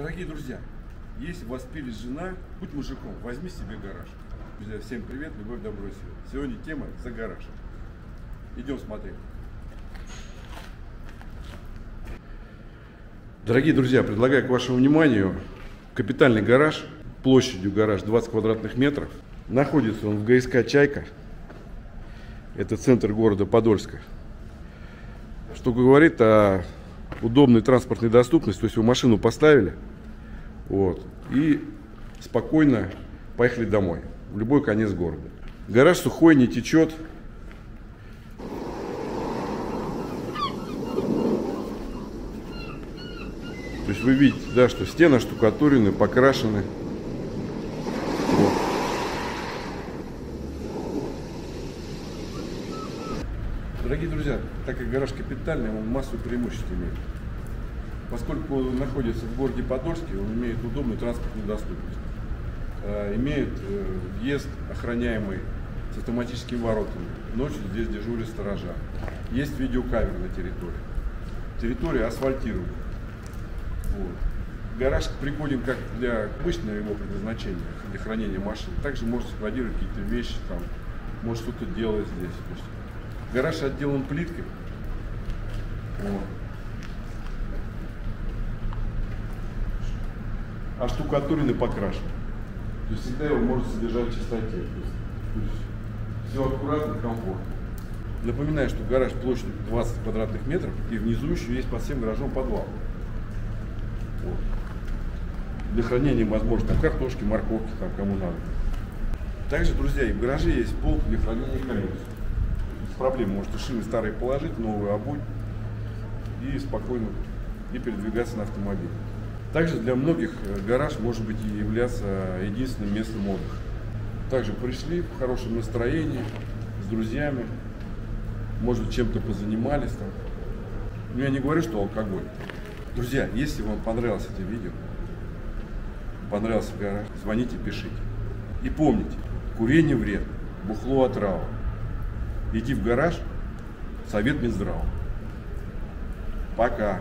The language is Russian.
Дорогие друзья, если воспились жена, будь мужиком, возьми себе гараж. Друзья, всем привет, любовь, добро и свет. Сегодня тема за гараж. Идем смотреть. Дорогие друзья, предлагаю к вашему вниманию капитальный гараж площадью гараж 20 квадратных метров. Находится он в ГСК «Чайка». Это центр города Подольска. Что говорит о удобной транспортной доступности. То есть вы машину поставили вот, и спокойно поехали домой, в любой конец города. Гараж сухой, не течет. То есть вы видите, да, что стены штукатурены, покрашены. Дорогие друзья, так как гараж капитальный, он массу преимуществ имеет. Поскольку он находится в городе Подольске, он имеет удобную транспортную доступность. Э, имеет э, въезд охраняемый с автоматическими воротами. Ночью здесь дежурят сторожа. Есть видеокамеры на территории. Территория асфальтируема. Вот. Гараж пригоден как для обычного его предназначения, для хранения машин. Также может складировать какие-то вещи, там, может что-то делать здесь. Гараж отделан плиткой. А штукатурен и покрашен. То есть всегда его можно содержать в чистоте. То есть, все аккуратно, комфортно. Напоминаю, что гараж площадью 20 квадратных метров и внизу еще есть под всем гаражом подвал. Вот. Для хранения, возможно, там картошки, морковки, там кому надо. Также, друзья, и в гараже есть полка для хранения колес. Проблем можете шины старые положить, новую обуть и спокойно и передвигаться на автомобиле. Также для многих э, гараж может быть являться единственным местом отдыха. Также пришли в хорошем настроении, с друзьями, может чем-то позанимались там. Но я не говорю, что алкоголь. Друзья, если вам понравилось это видео, понравился гараж, звоните, пишите. И помните, курение вред, бухло отрава. Иди в гараж, совет Минздрава. Пока.